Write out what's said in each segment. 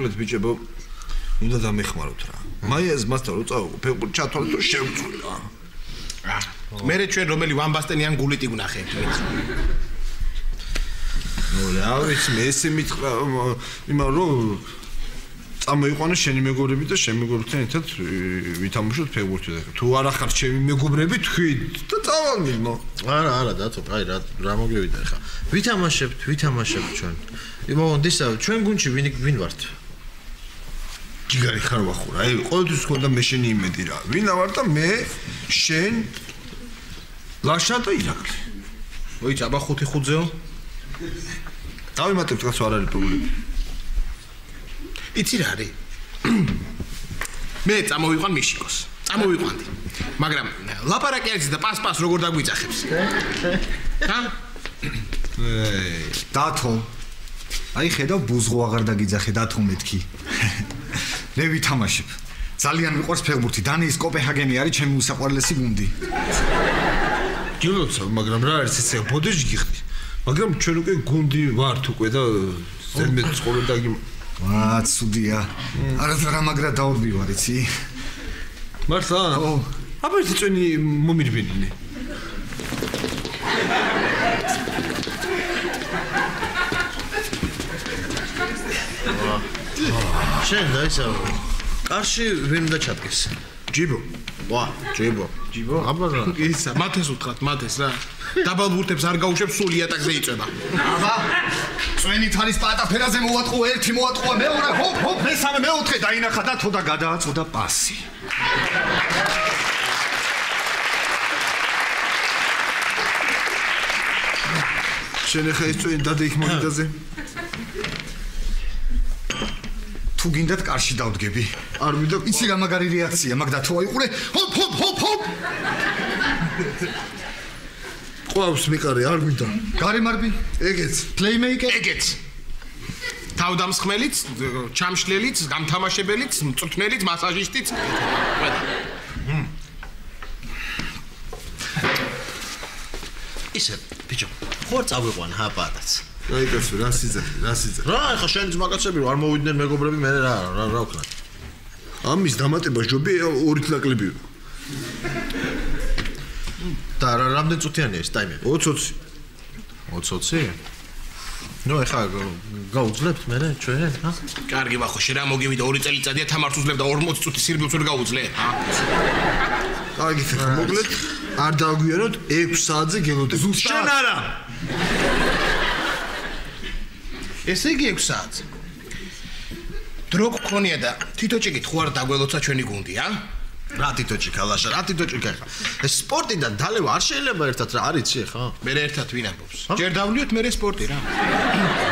მოკლედ ბიჭებო უნდა დამეხმაროთ რა. მაიას მასთან რო წავ ფეხბურთი ჩათვალე თუ შევწვი რა? მე ჩვენ რომელი ვამბასტენიან გულიტი ვნახეთ ნუ რა ვიცი მე ესე მითხრა იმან რო წამოიყვანე შენი მეგობრები და შენ მეგობრებთან ერთად ვითამაშოთ ფეხბურთი და თუ არ ახარ ჩემი მეგობრები თქვით და წავალმინო არა არა დათო აი რა რა მოგვივიდა ხა. ვითამაშებთ ვითამაშებთ ჩვენ. იმონდის ჩვენ გუნჩი ვინ ვინ ვართ ჯიგარი ხარ ვახურ. აი ყოველთვის ხონდა მე შენი იმედი რა. ვინ ვარ და მე შენ ლაშა და ირაკლი. ოიც აბა ხუთი ხუძეო. დავიმატებ თქვა არ არის პრობლემა. იცი რა არის. მე წამოვიყვან მიშიკოს. წამოვიყვანდი. მაგრამ ლაპარაკი არის და პასპას როგორ დაგვიძახებს. ჰა დათო. აი ხედავ ბუზღო აღარ დაგიძახე დათო მეთქი მე ვითამაშებ ძალიან მიყვარს ფეხბურთი დანიის კოპენჰაგენი არის ჩემი უსაყვარლესი გუნდი გილოცა მაგრამ რა არის ესე ბოდეში გიხდი მაგრამ ჩვენ უკვე გუნდი ვართ უკვე და ზემე ცხოვრება დაგი აა ცუდია. არასდროს მაგრა დაურბივარ, იცი? მართლა? ო. აბა ის წვენი მომირბინინე. შენ და ისა კარში ვინ უნდა ჩადგეს? ჯიბო. ვა, ჯიბო. ჯიბო? აბა ისა, მათეს უთხრათ, მათეს რა. დაბალბურთებს არ გაუშვებს სული ატაკზე იწება. აბა წვენი თალის პატაფერაზე მოვატყო ერთი მოვატყო მეორე ჰოპ ჰოპ მესამე მეოთხე დაინახა და თოდა გადააწოდა პასი. შენ ახლა ის წვენი დადა იქ მაგიდაზე? თუ გინდათ კარში დავდგები. არ მინდა იცი რა მაგარი რეაქცია, მაგ და თუ აიყურე? ჰოპ ჰოპ ჰოპ ჰოპ! ყავს მიყარე არ მინდა. გარემარბი ეგეც. პლეიმეიკერ ეგეც. თავდამსხმელიც ჩამშლელიც გამთამაშებელიც მწვრთნელიც მასაჟისტიც. ისე ბიჭო ხო წავიყვან ჰაპატაც. აი კაცო რა სიძახი რა სიძახი რა ახლა შენ ძმაკაცები არ მოვიდნენ მეგობრები მე რა რა რა ვქნა ამის დამატება ჯობი ორი თლაკლებია და რა რამდენ წუთიანია ეს ტაიმერი? 20-20. 20-20? ნუ ეხა გაუძლებთ მე ჩვენ, ჰა? კარგი ვახო, შე რა მოგივიდა 2 წელიწადია თამარს უძლებ და 40 წუთი სირბილს ვერ გაუძლე, ჰა? კარგი ხა, მოგლეთ არ დაგვიანოთ 6 საათზე გელოდებ. შენ არა. ესე იგი 6 საათზე. დრო გქონია და თითო ჭიქით ხო არ დაგველოცა ჩვენი გუნდი, ა? რა თითოჭი ქალაშა, რა თითოჭი ხა. ეს სპორტი და დალევა არ შეიძლება ერთად რა არიცი ხა? მე ერთად ვინ ამბობს? ჯერ დავლიოთ მე სპორტი რა.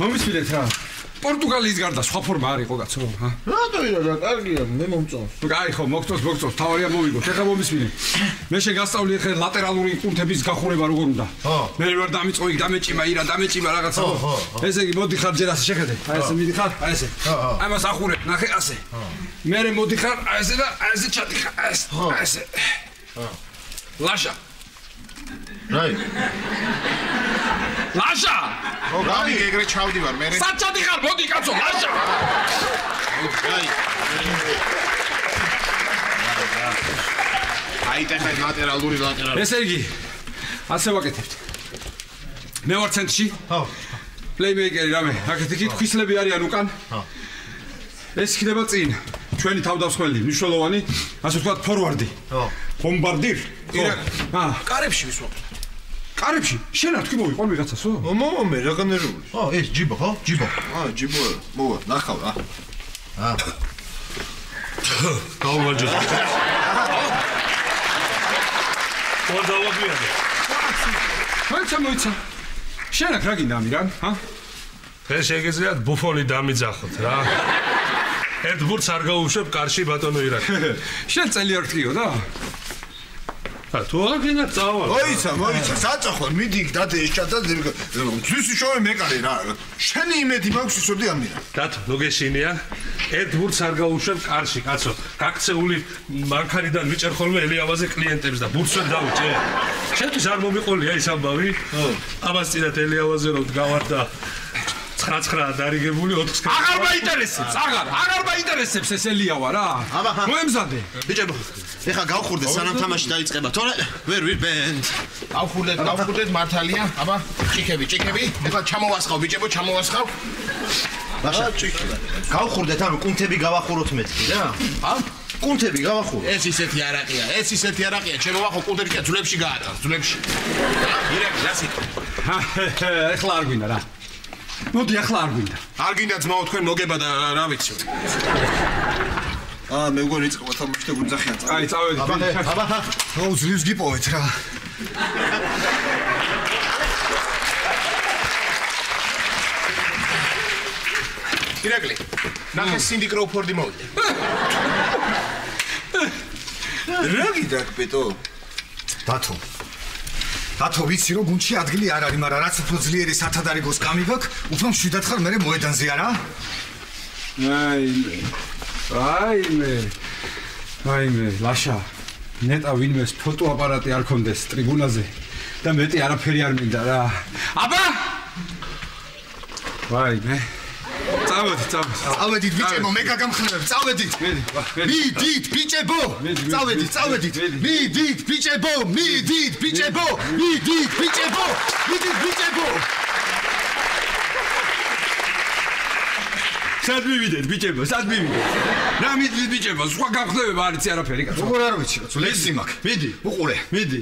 მომისმინეთ რა. პორტუგალიის გარდა სხვა ფორმა არ იყო კაცო ჰა რატო ირა რა კარგია მე მომწონს. კაი ხო მოგწონს მოგწონს თავარია მოვიგოთ ეხლა მომისმინე. მე შეგასწავლი ეხლა ლატერალური კუნთების გახურება როგორ უნდა? ხო. მე ვარ დამიწოი დამეჭიმა ირა დამეჭიმა რაღაცა. ხო ესე იგი მოდი ხარ ჯერ ასე შეხედე. აი ესე მიდი ხარ აი ესე. აი მას ახურე ნახე ასე. მე მე მოდი ხარ აი ესე და აი ესე ჩადი ხარ აი ესე. ხო. ლაშა. რაი ლაშა! ო გამი ეგრე ჩავდივარ მე საჭადი ხარ მოდი კაცო ლაშა! აი აი ტეხა ლატერალური ლატერალური. ესე იგი ასე ვაკეთებთ. მე ვარ ცენტრში. ხო პლეიმეიკერი რამე. აქეთ იქ ქვისლები არიან უკან. ხო ეს იქნება წინ. ჩვენი თავდასხმელი მნიშვნელოვანი ასე ვთქვათ ფორვარდი. ხო ბომბარდირ ხო. აა კარებში ვისვამ კარებში შენ არ თქვი მოვიყვან ვიღაცასო მომო მე რა განერული ო ეს ჯიბო ხო? ჯიბო. აა ჯიბო მოვა ნახავ რა. აა გაუმარჯო ხო დავაბიარე მოიცა მოიცა. შენ აქ რა გინდა ამირან ჰა ეს შეგიძლიათ ბუფონი დამიძახოთ რა. ერთ ბურთს არ გაუშვებ კარში ბატონო ირაკ შენ წელი არ თქვიო და ა თუ არ გინდა წავალ. მოიცა, მოიცა, საწახო, მიდი იქ დადე ეს ჩატა ძვის შოვე მეკარე რა. შენი იმედი მაქვს ისოდი ამირა. დათო, ნუ გეშინია. ერთ ბურთს არ გაუშვებ კარში, კაცო. გაქცეული მანქანიდან მიჭერ ხოლმე ელიავაზე კლიენტებს და ბურთს ვერ დავიჭე. შენთვის არ მომიყოლია ის ამბავი? ხო. ამას წინათ ელიავაზე რომ გავარ და 9-9 დარიგებული 4-ს აღარ მაინტერესებს, აღარ, აღარ მაინტერესებს ეს ელიავა რა. მოემზადე. ბიჭებო, ეხა გავხურდე სანამ თამაში დაიწყება. თორე ვერ ვირ ბენდ. გავხურდეთ, გავხურდეთ მართალია. აბა, ჭიქები, ჭიქები. ეხლა ჩამოვასხავ, ბიჭებო, ჩამოვასხავ. ბაშა, გავხურდეთ, ანუ კუნთები გავახუროთ მეთქი რა. ა? კუნთები გავახუროთ. ეს ისეთი არაყია, ეს ისეთი არაყია. ჩემო ვახო კუნდები და ძვლებში გაატარ, ძვლებში. ირეკ, რასი? ეხლა არ გვინდა რა. მოდი ახლა არ გვინდა. არ გინდა ძმაო თქვენ მოგება და რა- ვიცი. აა მე მგონი იწყება თამაში და გუძახიან. აი, წავედი. აბა, ხა. აუ ძლივს გიპოვეთ რა. ირეკლი. ნახე სინდი კროუფორდი მოვიდა. რა გიდა პეტო? დათო. დათო ვიცი რომ გუნჩი ადგილი არ არის, მაგრამ რაც უფრო ძლიერი სათადარიგოს კამი გაქვს, უფრო მშვიდად ხარ მე მოედანზე არა? აიმე. აიმე. აიმე, ლაშა. ნეტა ვინმეს ფოტოაპარატი არ კონდეს ტრიბუნაზე და მეტი არაფერი არ მინდა რა. აბა! ვაიმე. წავედი, წავედი. წავედით ბიჭებო, მე გაგამხნევებ, წავედით. მიდით ბიჭებო. წავედით, წავედით. მიდით ბიჭებო, მიდით ბიჭებო, მიდით ბიჭებო, მიდით ბიჭებო. სად მივიდეთ ბიჭებო, სად მივიდეთ? რა მიდით ბიჭებო, სხვა გამხნევება არ იცი არაფერი კაცო. როგორ არ ვიცი, კაცო, ლექსი მაქვს. მიდი, უყურე. მიდი.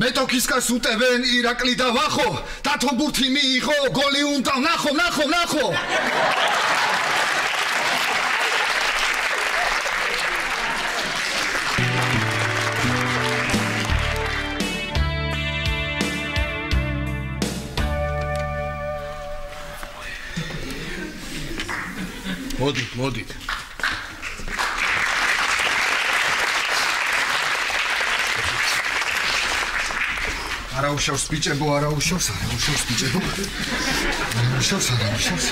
მეტოქისკას უტევენ ირაკლი და ვახო, დათო ბურთი მიიღო, გოლი უნდა ნახო, ნახო, ნახო. მოდით, მოდით. არაუშავს ბიჭებო, არაუშავს, არაუშავს ბიჭებო. არაუშავს, არაუშავს.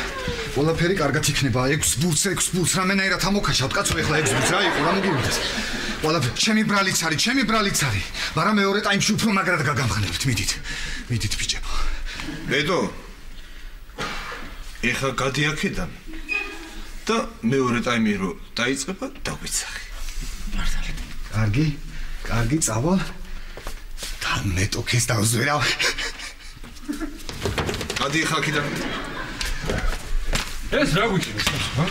ყველაფერი კარგად იქნება. 6 ბურთს, 6 ბურთს რამენაირად ამოქაშავთ, კაცო, ეხლა 6 ბურთს რა იყო, რა მოგივიდეს. ყველაფერი ჩემი ბრალიც არის, ჩემი ბრალიც არის. მაგრამ მეორე ტაიმში უფრო მაგრად გაგამხნევთ, მიდით. მიდით ბიჭებო. პეტო. ეხა გადი აქედან. და მეორე ტაიმი რო დაიწყება, დაგვიცახი. კარგი? კარგი, წავალ. და მეტოქეს დავზვერავ. გადი ეხა აქედან. ეს რა გიქნეს? ჰა?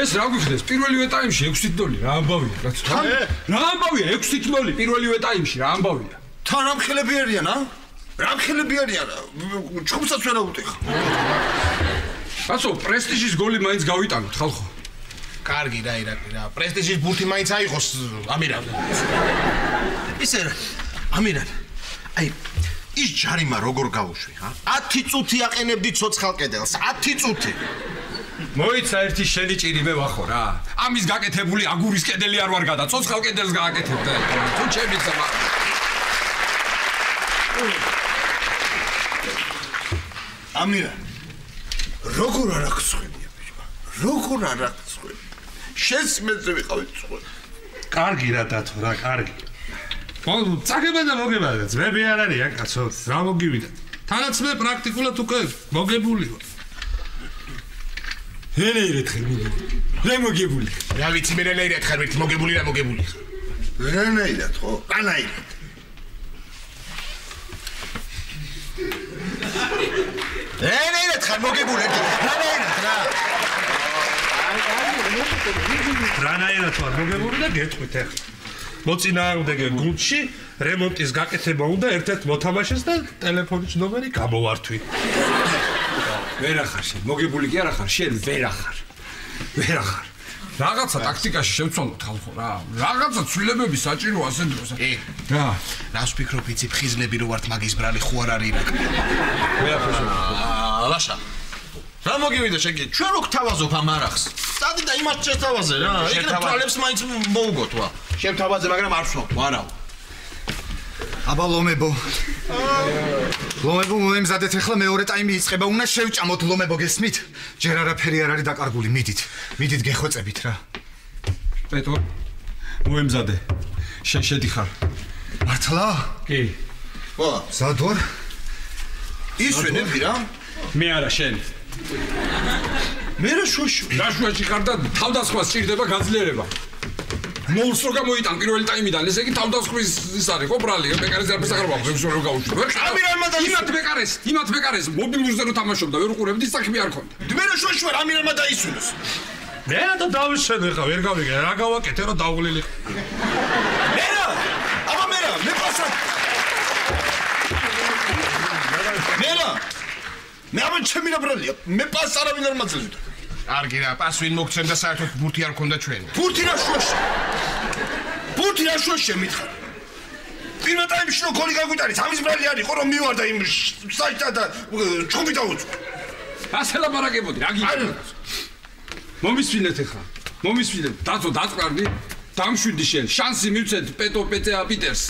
ეს რა გიქნეს? პირველივე ტაიმში 6 დოლი რა ამბავია, კაცო? რა ამბავია 6 დოლი პირველივე ტაიმში რა ამბავია? თან ამხელები არიან, ა? რამხელები არიან? ჩხუბსაც ვერ აუტეხა. კაცო, პრესტიჟის გოლი მაინც გავიტანოთ, ხალხო. კარგი რა, ირაკლი რა. პრესტიჟის ბურთი მაინც აიღოს ამირა. ისე რა. ამირან. აი ის ჯარიმა როგორ გავუშვი, ხა? 10 წუთი აყენებდი ცოცხალ კედელს, 10 წუთი. მოიცა ერთი შენი ჭირი მე ვახო რა. ამის გაკეთებული აგურის კედელი არ ვარ გადა, ცოცხალ კედელს გააკეთებდა. თუ ჩემი ძმა. ამირა. როგორ არ აღწყვეტია ბიჭო? როგორ არ აღწყვეტ? შენს მეზე ვიყავი წყვეტ. კარგი რა დათო რა, კარგი. მო წაგება და მოგება ძმები არ არიან კაცო, რა მოგივიდა. თანაც მე პრაქტიკულად უკვე მოგებული ვარ. ჰენეირეთ ხელ მოგებული. რა მოგებული? რა ვიცი მე რელეირეთ ხარ ერთი მოგებული რა მოგებული. რანაირად ხო? რანაირად. ენერეთ ხარ მოგებული, რანაირად რა. რანაირად ვარ მოგებული და გეტყვით ახლა. მოწინააღმდეგე გუნდში რემონტის გაკეთება უნდა ერთ-ერთ მოთამაშეს და ტელეფონის ნომერი გამოვართვი. ვერ ახარ შენ, მოგებული კი არ ახარ, შენ ვერ ახარ. ვერ ახარ. რაღაცა ტაქტიკაში შევცვალოთ ხალხო რა. რაღაცა ცვლილებები საჭირო ასე დროს. ე, რა? რას ვფიქრობ იცი ფხიზლები რო ვართ მაგის ბრალი ხო არ არის ირაკლი. აა, ლაშა. რა მოგივიდა შენ კი? ჩვენ რო გთავაზობ ამ არახს. დადი და იმას შეთავაზე რა. იქნებ შეთავაზე. თვალებს მაინც მოუგოთ ვა. შემთავაზე მაგრამ არ ვსვავ, არაო. აბა ლომებო. ლომებო მომემზადეთ ახლა მეორე ტაიმი იწყება, უნდა შევჭამოთ ლომებო გესმით? ჯერ არაფერი არ არის დაკარგული, მიდით. მიდით გეხვეწებით რა. პეტო მოემზადე შენ შედიხარ მართლა? კი ხო, მზად ვარ? ის ვენები რა? მე არა შენ მე რა შოშო? გაშვაში ხარ და თავდასხმა სჭირდება გაძლიერება მოულს რო გამოიტან პირველი ტაიმიდან ესე იგი თავდასხმის ის არის ხო ბრალი ბეკარეს არ ფსახარობა ხებს რო გაუშვი ვერ ამირანმა დაისურვა. იმათ ბეკარეს იმათ ბეკარეს მობილურზე რო თამაშობდა ვერ უყურებდი საქმე არ ქონდა მე რა შოშო რა ამირანმა დაისუნოს? მე და დავიშენე ხა ვერ გავიგე რა გავაკეთე რომ დავღლილი მე რა? აბა მე რა? მე პასა. მე რა? მე აბა ჩემი რა ბრალია? მე პას არავინ არ მაძლევდა. კარგი რა, პას ვინ მოგცემ და საერთოდ ბურთი არ ქონდა ჩვენ. ბურთი რა შოშო? ბურთი რა შოშო მითხარ? პირველ ტაიმში რო გოლი გაგვიტანით, ამის ბრალი არისო რომ მივარდა იმ საჭდა და ჩხუბი დაუწყო. ასე ლაპარაკებოდი რა გიქნა მომისვინეთ ახლა მომისვინეთ დაწო დაწყარდი დამშვიდი შენ შანსი მივცეთ პეტო პეტეა პიტერს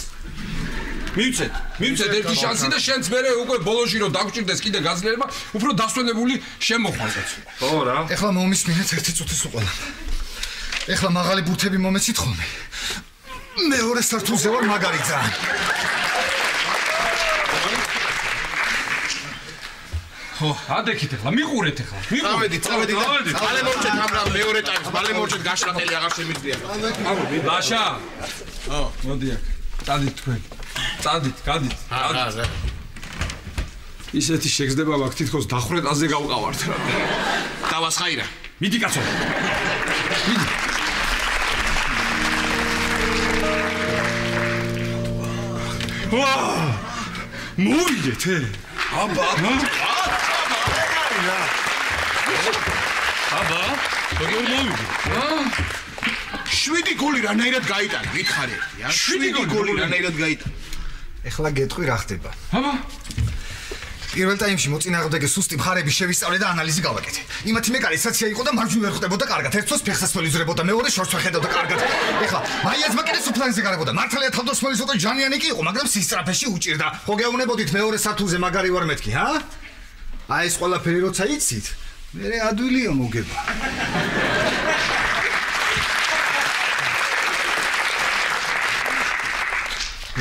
მივცეთ მივცეთ ერთი შანსი და შენც მერე უკვე ბოლოში რომ დაგჭირდეს კიდე გაძლიერება უფრო დასვენებული შემოხვალდაც ხო რა ეხლა მომისმინეთ ერთი წუთის უყოლა. ეხლა მაღალი ბურთები მომეცით ხოლმე. მეორე სართულზე ვარ მაგარი ძალიან. ხო ადექით ახლა მიყურეთ ახლა წავედი, წავედი და წავედით. მალე მოვჭეთ ამ რამ მეორე ტაიმს, მალე მოვჭეთ გაშრატელი აღარ შემიძლია. ლაშა ო. მოდი აქ წადით თქვენ წადით გადით აა, რა. ისეთი შეგზდება მაქვს თითქოს დახრეტაზე გავყავართ. რა დავასხაირა. მიდი კაცო. მიდი. ვა მოვიგეთ ე აბა აბა როგორ მოვიდი 7 გოლი რანაირად გაიტანა, მითხარი. შვიდი 7 გოლი, რანაირად გაიტანა. ეხლა გეტყვი რა ხდება. აბა პირველ ტაიმში მოწინააღმდეგე სუსტი მხარები შევისწავლე და ანალიზი გავაკეთე. იმათი მეკარე საცია იყო და მარჯვნივ ვერ ხვდებოდა კარგად. ერთოს ფეხსაცმელი ზრებოდა, მეორე შორს ვხედავდა კარგად. ეხლა მაიას მაკერეს უფლანზე გარებოდა. მართალია თავდასხმელი ცოტა ჟანიანი კი იყო, მაგრამ სისტრაფეში უჭირდა. ხო გეუბნებოდით მეორე სართულზე მაგარი ვარ მეთქი, ჰა? აი ეს ყველაფერი როცა იცით, მე ადვილია მოგება.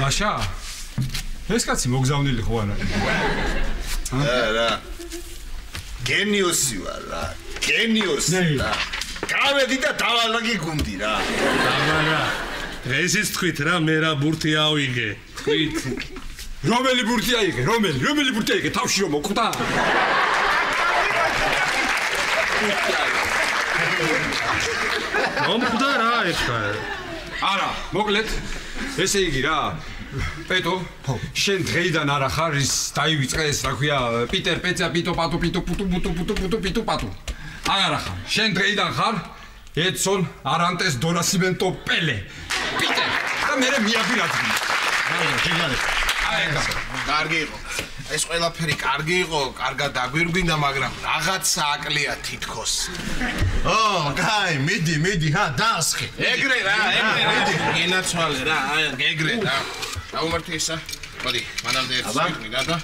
ლაშა ეს კაცი მოგზავნილი ხო არა? რა. გენიოსი ვარ რა. გენიოსი რა. გავედი და დავალაგე გუნდი რა. აბარა დღესიც თქვით რა მე რა ბურთი ავიღე? თქვით. რომელი ბურთი აიღე? რომელი? რომელი ბურთი აიღე? თავში რომ მოკვდა. მომხდა რა ეხა არა მოკლედ ესე იგი რა. პეტო შენ დღეიდან არა ხარ ის დაივიწყე ეს რა ქვია პიტერ პეცა პიტო პატო პიტო პუტუ პუტუ პუტუ პუტუ პიტუ პატუ. აღარა ხარ. შენ დღეიდან ხარ? ედსონ არანტეს დონასიმენტო პელე. პიტერ და მე მიაბირადი აი ეგა კარგი იყო. ეს ყველაფერი კარგი იყო, კარგად დაგვირგვინდა, მაგრამ რაღაცა აკლია თითქოს. ო, კაი, მიდი, მიდი, ჰა, დაასხე. ეგრე რა, ეგრე რა. გენაცვალე რა, აი ეგრე რა. დაუმართე ისა. მოდი, მანამდე ერთ სიტყვი რა და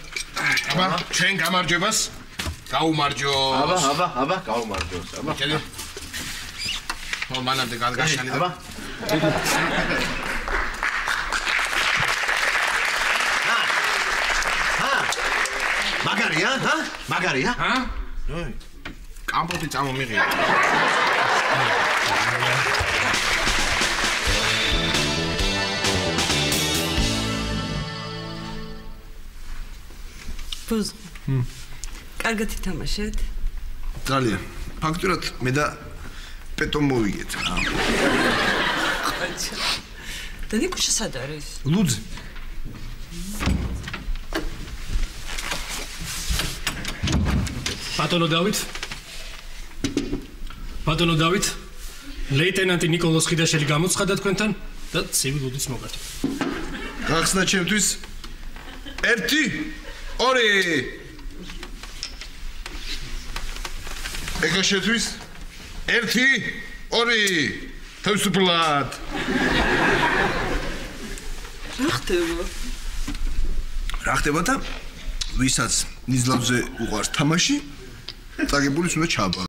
აბა, ჩვენ გამარჯვებას გაუმარჯო. აბა, აბა, აბა, გაუმარჯოს, აბა. ჩელი. ო, მანამდე განგაშანი და აბა. მაგარია, ჰა? მაგარია? ა კამპოტი წამომიღია. ფუზ. კარგად ითამაშეთ? ძალიან ფაქტურად მე და პეტო მოვიგეთ რა და ნიკუშა სად არის? ლუძი ბატონო დავით. ბატონო დავით ლეიტენანტი نيكოლოს ხიდაშელი გამოცხადა თქვენთან და ცივილურიც მოგართო. გახსნა ჩემთვის. 1 2 ეხა შეთვის. 1 2 თავისუფლად რა ხდება? რა ხდება და ვისაც ნიზლავზე უყარს თამაში Tak je budućnost.